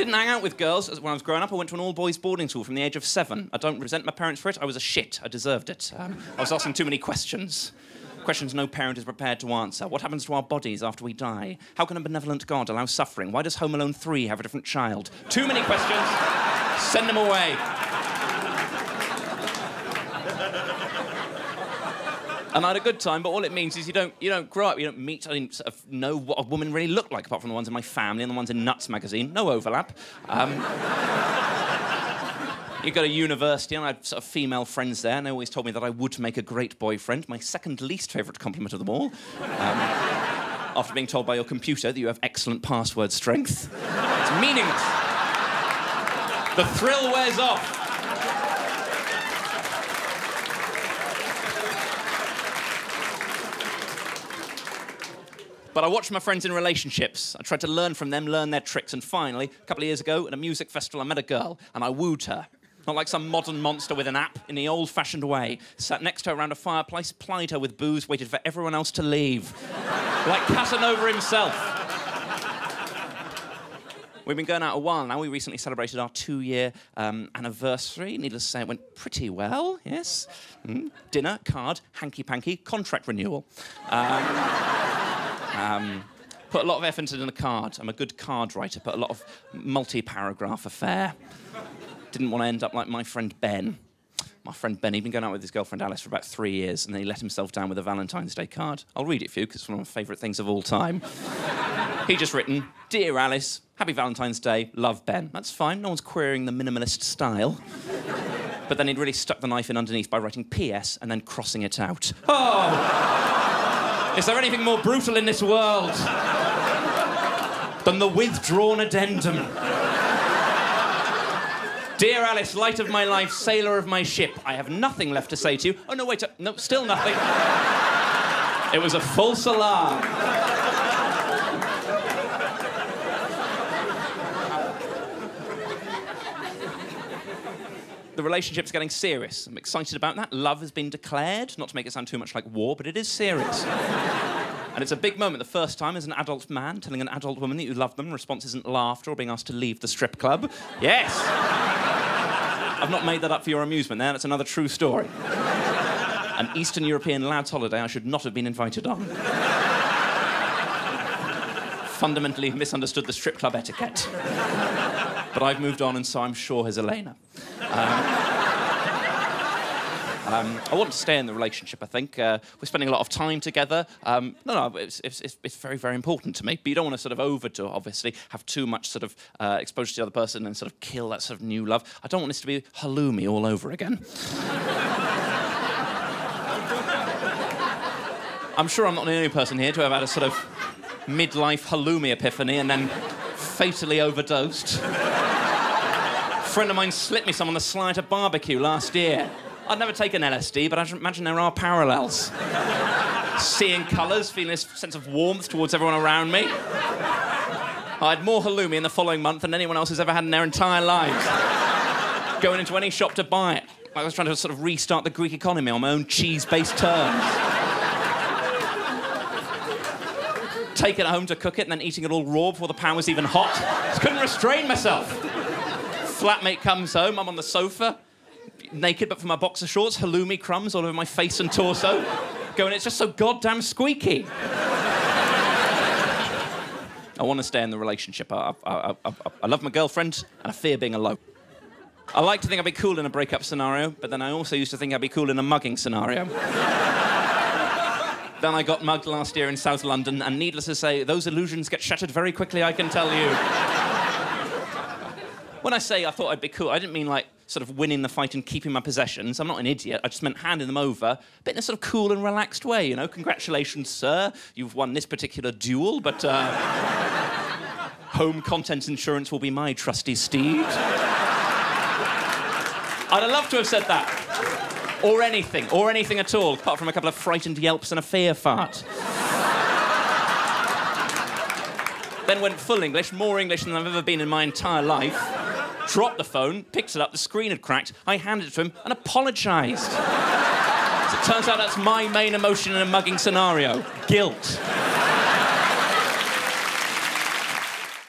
Didn't hang out with girls when I was growing up. I went to an all-boys boarding school from the age of seven. I don't resent my parents for it. I was a shit. I deserved it. Um, I was asking too many questions. Questions no parent is prepared to answer. What happens to our bodies after we die? How can a benevolent God allow suffering? Why does Home Alone 3 have a different child? Too many questions. Send them away. And I had a good time, but all it means is you don't you don't grow up, you don't meet, I didn't sort of know what a woman really looked like, apart from the ones in my family and the ones in Nuts magazine. No overlap. Um, you go to university, and I had sort of female friends there, and they always told me that I would make a great boyfriend. My second least favourite compliment of them all. Um, after being told by your computer that you have excellent password strength. It's meaningless. The thrill wears off. But I watched my friends in relationships. I tried to learn from them, learn their tricks, and finally, a couple of years ago at a music festival, I met a girl and I wooed her. Not like some modern monster with an app, in the old fashioned way. Sat next to her around a fireplace, plied her with booze, waited for everyone else to leave. like Casanova himself. We've been going out a while now. We recently celebrated our two year um, anniversary. Needless to say, it went pretty well, yes. Mm. Dinner, card, hanky panky, contract renewal. Um, um, put a lot of effort into the card. I'm a good card writer, put a lot of multi paragraph affair. Didn't want to end up like my friend Ben. My friend Ben, he'd been going out with his girlfriend Alice for about three years, and then he let himself down with a Valentine's Day card. I'll read it for you because it's one of my favourite things of all time. he just written, Dear Alice, Happy Valentine's Day, love Ben. That's fine, no one's querying the minimalist style. But then he'd really stuck the knife in underneath by writing PS and then crossing it out. Oh! Is there anything more brutal in this world than the withdrawn addendum? Dear Alice, light of my life, sailor of my ship, I have nothing left to say to you. Oh, no, wait, uh, no, still nothing. it was a false alarm. The relationship's getting serious. I'm excited about that. Love has been declared, not to make it sound too much like war, but it is serious. and it's a big moment, the first time as an adult man telling an adult woman that you love them. Response isn't laughter or being asked to leave the strip club. Yes! I've not made that up for your amusement there, that's another true story. An Eastern European lad's holiday I should not have been invited on. Fundamentally misunderstood the strip club etiquette. But I've moved on, and so I'm sure has Elena. Um, um, I want to stay in the relationship, I think. Uh, we're spending a lot of time together. Um, no, no, it's, it's, it's, very, very important to me. But you don't want to sort of overdo obviously, have too much sort of uh, exposure to the other person and sort of kill that sort of new love. I don't want this to be halloumi all over again. I'm sure I'm not the only person here to have had a sort of midlife halloumi epiphany and then fatally overdosed. A friend of mine slipped me some on the sly at a barbecue last year. I'd never taken LSD, but I imagine there are parallels. Seeing colours, feeling this sense of warmth towards everyone around me. I had more halloumi in the following month than anyone else has ever had in their entire lives. Going into any shop to buy it. I was trying to sort of restart the Greek economy on my own cheese-based terms. Taking it home to cook it and then eating it all raw before the pan was even hot. Just couldn't restrain myself. Flatmate comes home, I'm on the sofa, naked but for my boxer shorts, halloumi crumbs all over my face and torso. Going, it's just so goddamn squeaky. I want to stay in the relationship. I, I, I, I, love my girlfriend and I fear being alone. I like to think I'd be cool in a breakup scenario, but then I also used to think I'd be cool in a mugging scenario. then I got mugged last year in South London, and needless to say, those illusions get shattered very quickly, I can tell you. When I say I thought I'd be cool, I didn't mean like sort of winning the fight and keeping my possessions. I'm not an idiot. I just meant handing them over, but in a sort of cool and relaxed way, you know. Congratulations, sir. You've won this particular duel, but uh, home contents insurance will be my trusty steed. I'd have loved to have said that. Or anything, or anything at all, apart from a couple of frightened yelps and a fear fart. then went full English, more English than I've ever been in my entire life. Dropped the phone, picked it up, the screen had cracked. I handed it to him and apologised. so it turns out that's my main emotion in a mugging scenario guilt.